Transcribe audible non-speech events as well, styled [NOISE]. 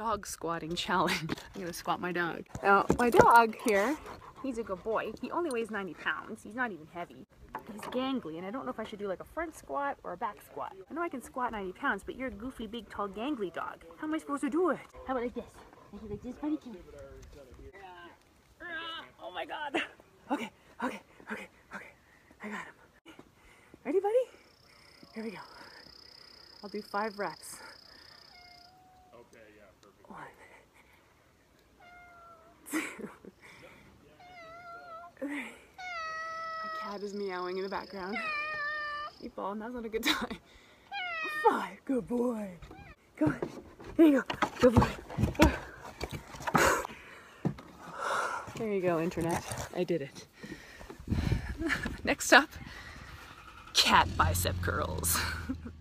dog squatting challenge. [LAUGHS] I'm gonna squat my dog. Now, my dog here, he's a good boy. He only weighs 90 pounds. He's not even heavy. He's gangly, and I don't know if I should do like a front squat or a back squat. I know I can squat 90 pounds, but you're a goofy, big, tall, gangly dog. How am I supposed to do it? How about like this? Maybe like this, buddy? Can [LAUGHS] Oh my god. Okay, okay, okay, okay. I got him. Ready, buddy? Here we go. I'll do five reps. Cat is meowing in the background. [LAUGHS] Meatball, now's not a good time. [LAUGHS] Five, good boy. Come on, there you go, good boy. [SIGHS] There you go, internet. I did it. [SIGHS] Next up, cat bicep curls. [LAUGHS]